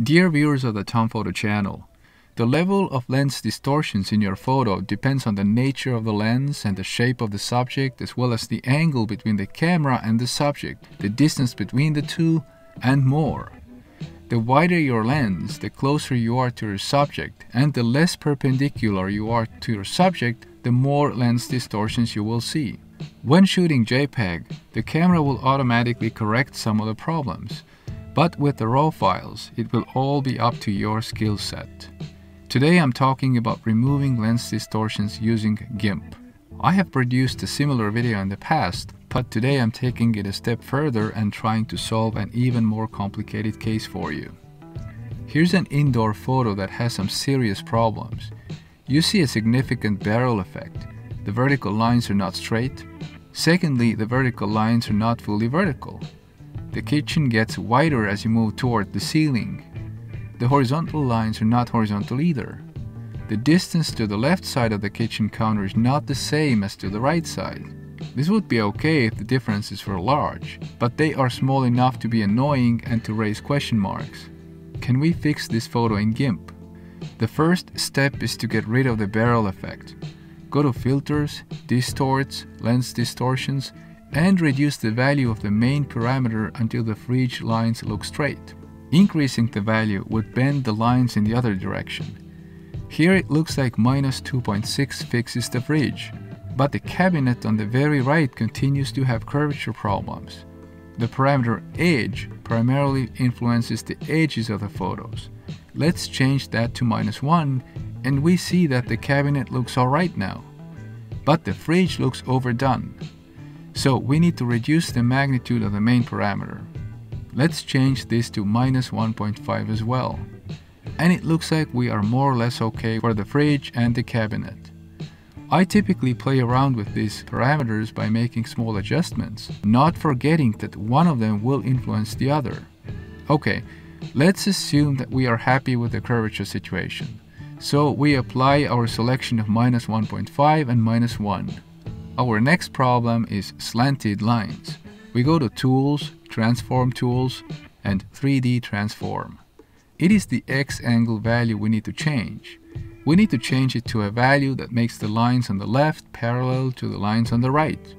Dear viewers of the Tom Photo channel, the level of lens distortions in your photo depends on the nature of the lens and the shape of the subject as well as the angle between the camera and the subject, the distance between the two, and more. The wider your lens, the closer you are to your subject, and the less perpendicular you are to your subject, the more lens distortions you will see. When shooting JPEG, the camera will automatically correct some of the problems, but with the RAW files, it will all be up to your skill set. Today I'm talking about removing lens distortions using GIMP. I have produced a similar video in the past, but today I'm taking it a step further and trying to solve an even more complicated case for you. Here's an indoor photo that has some serious problems. You see a significant barrel effect. The vertical lines are not straight. Secondly, the vertical lines are not fully vertical. The kitchen gets wider as you move toward the ceiling. The horizontal lines are not horizontal either. The distance to the left side of the kitchen counter is not the same as to the right side. This would be okay if the differences were large, but they are small enough to be annoying and to raise question marks. Can we fix this photo in GIMP? The first step is to get rid of the barrel effect. Go to Filters, Distorts, Lens Distortions, and reduce the value of the main parameter until the fridge lines look straight. Increasing the value would bend the lines in the other direction. Here it looks like minus 2.6 fixes the fridge, but the cabinet on the very right continues to have curvature problems. The parameter edge primarily influences the edges of the photos. Let's change that to minus 1 and we see that the cabinet looks alright now. But the fridge looks overdone. So we need to reduce the magnitude of the main parameter. Let's change this to minus 1.5 as well. And it looks like we are more or less okay for the fridge and the cabinet. I typically play around with these parameters by making small adjustments, not forgetting that one of them will influence the other. Okay, let's assume that we are happy with the curvature situation. So we apply our selection of minus 1.5 and minus 1. Our next problem is slanted lines. We go to Tools, Transform Tools, and 3D Transform. It is the X angle value we need to change. We need to change it to a value that makes the lines on the left parallel to the lines on the right.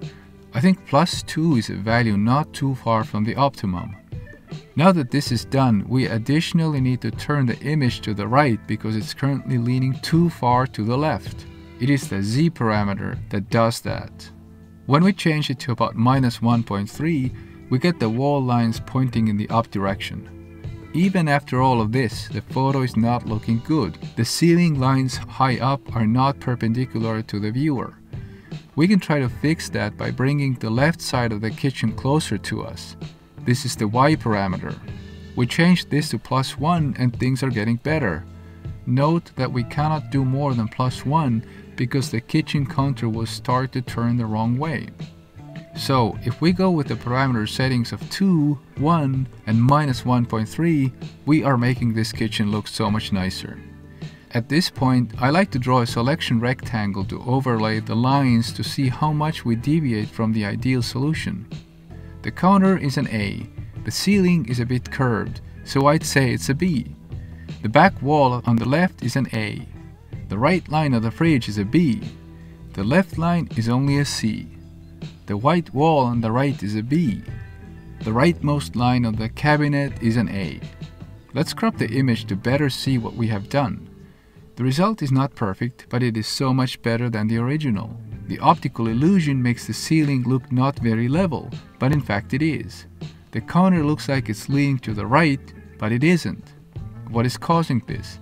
I think plus 2 is a value not too far from the optimum. Now that this is done, we additionally need to turn the image to the right because it's currently leaning too far to the left. It is the z parameter that does that. When we change it to about minus 1.3, we get the wall lines pointing in the up direction. Even after all of this, the photo is not looking good. The ceiling lines high up are not perpendicular to the viewer. We can try to fix that by bringing the left side of the kitchen closer to us. This is the Y parameter. We change this to plus 1 and things are getting better. Note that we cannot do more than plus 1 because the kitchen counter will start to turn the wrong way. So if we go with the parameter settings of 2, 1 and minus 1.3, we are making this kitchen look so much nicer. At this point, I like to draw a selection rectangle to overlay the lines to see how much we deviate from the ideal solution. The counter is an A. The ceiling is a bit curved, so I'd say it's a B. The back wall on the left is an A. The right line of the fridge is a B. The left line is only a C. The white wall on the right is a B. The rightmost line of the cabinet is an A. Let's crop the image to better see what we have done. The result is not perfect, but it is so much better than the original. The optical illusion makes the ceiling look not very level, but in fact it is. The counter looks like it's leaning to the right, but it isn't. What is causing this?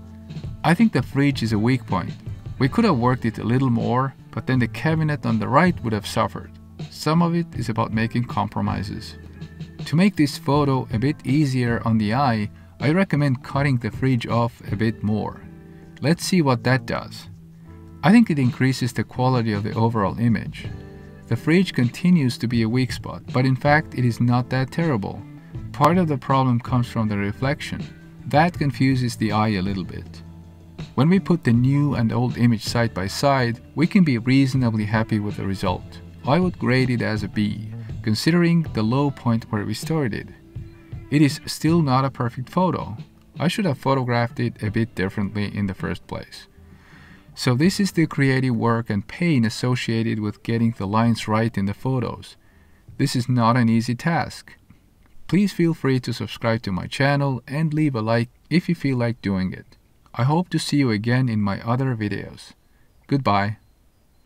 I think the fridge is a weak point. We could have worked it a little more, but then the cabinet on the right would have suffered. Some of it is about making compromises. To make this photo a bit easier on the eye, I recommend cutting the fridge off a bit more. Let's see what that does. I think it increases the quality of the overall image. The fridge continues to be a weak spot, but in fact it is not that terrible. Part of the problem comes from the reflection. That confuses the eye a little bit. When we put the new and old image side by side, we can be reasonably happy with the result. I would grade it as a B, considering the low point where we started. It is still not a perfect photo. I should have photographed it a bit differently in the first place. So this is the creative work and pain associated with getting the lines right in the photos. This is not an easy task. Please feel free to subscribe to my channel and leave a like if you feel like doing it. I hope to see you again in my other videos. Goodbye.